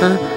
Huh?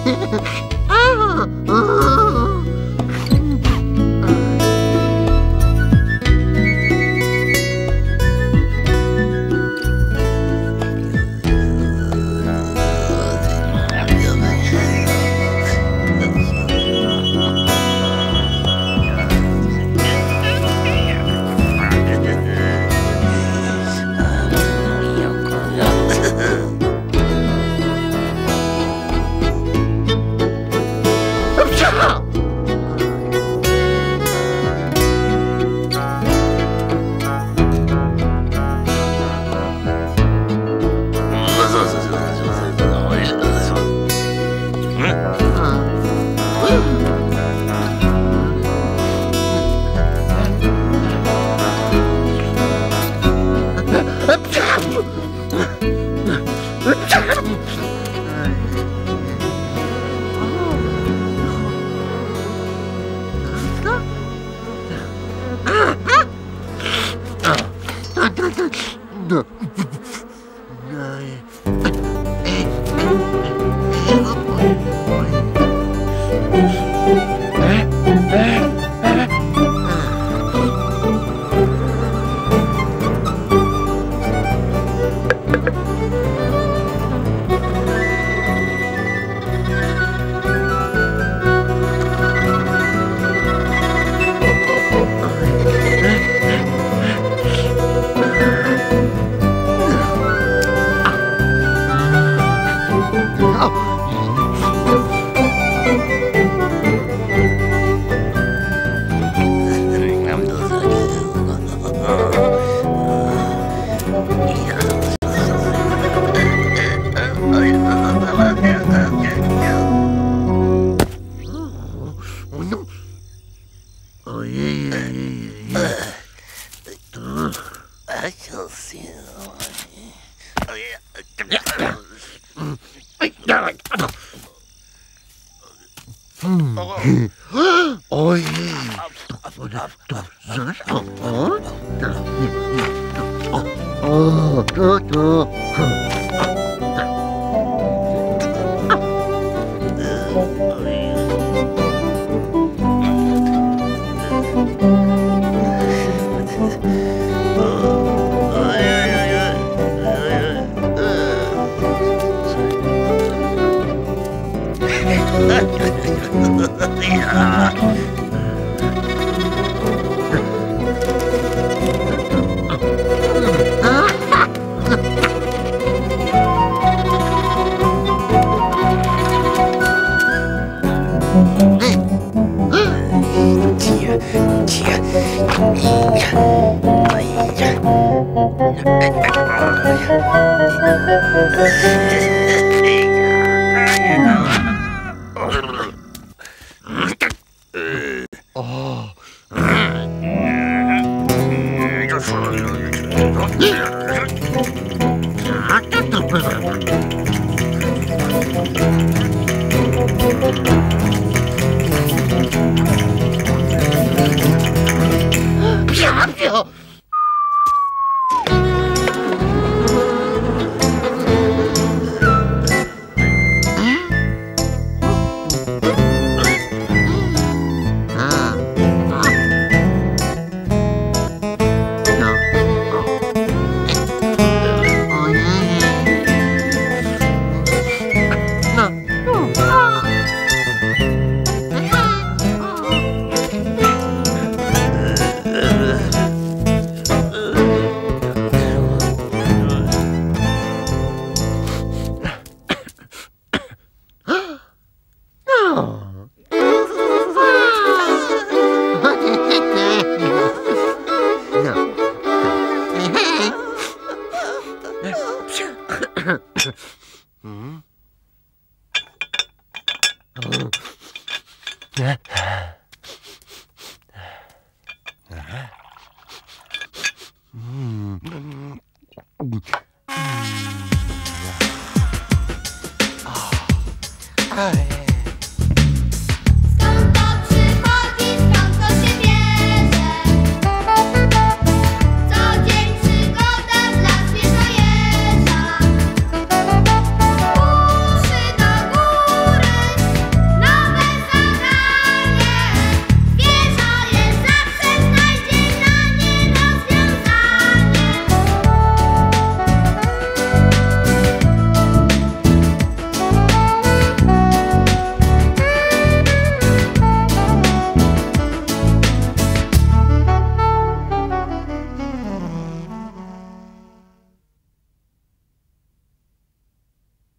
ah, ah. No. Oi. Oh, 야. って。